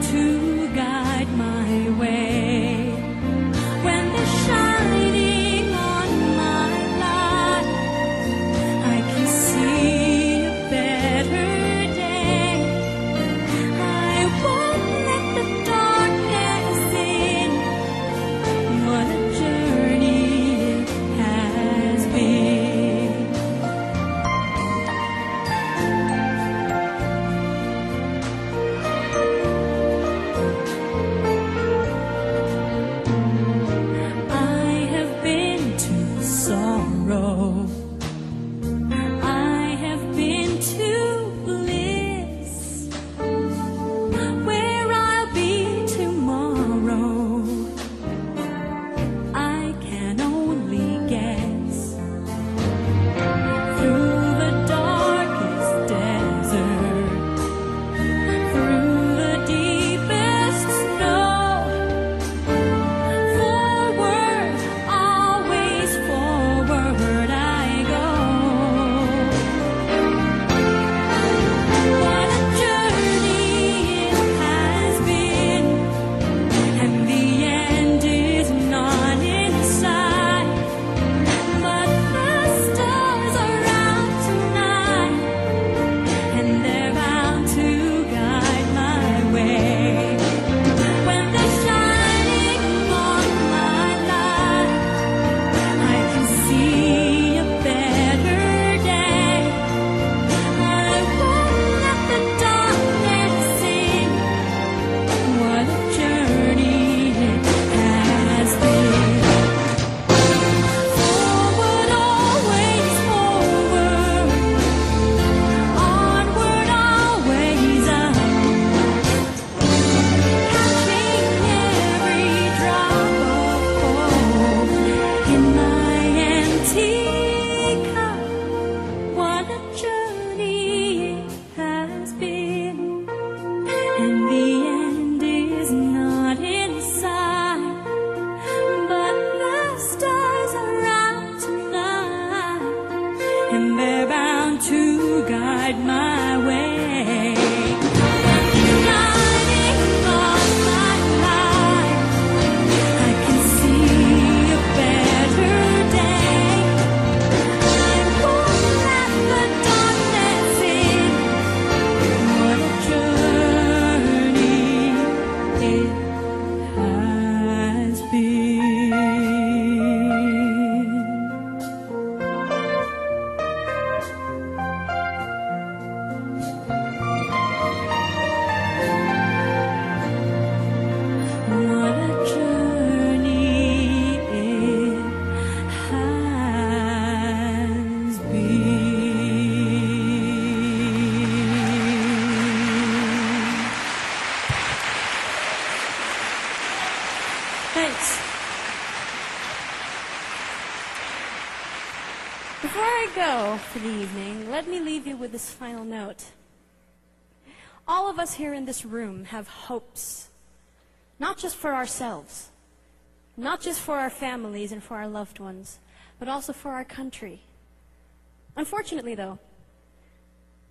to And the end is not in sight, but the stars are out tonight, and they're bound to guide my way. Before I go for the evening, let me leave you with this final note. All of us here in this room have hopes, not just for ourselves, not just for our families and for our loved ones, but also for our country. Unfortunately, though,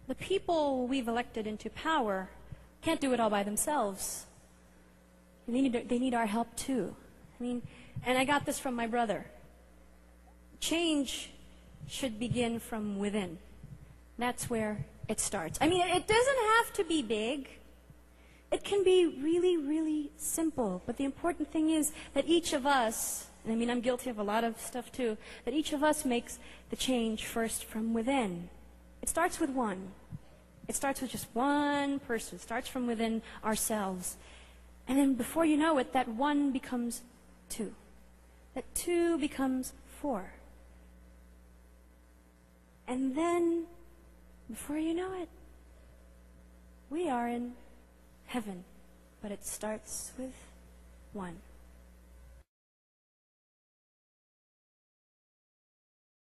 the people we've elected into power can't do it all by themselves. They need, they need our help too. I mean, and I got this from my brother. Change should begin from within. That's where it starts. I mean, it doesn't have to be big. It can be really, really simple. But the important thing is that each of us, and I mean, I'm guilty of a lot of stuff too, that each of us makes the change first from within. It starts with one. It starts with just one person. It starts from within ourselves. And then before you know it, that one becomes two. That two becomes four. And then, before you know it, we are in heaven. But it starts with one.